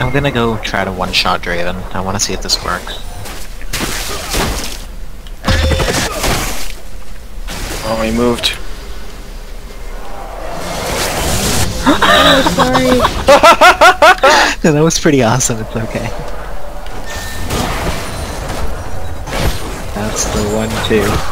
I'm gonna go try to one-shot Draven. I want to see if this works. Oh, he moved. Oh, sorry. no, that was pretty awesome. It's okay. That's the one-two.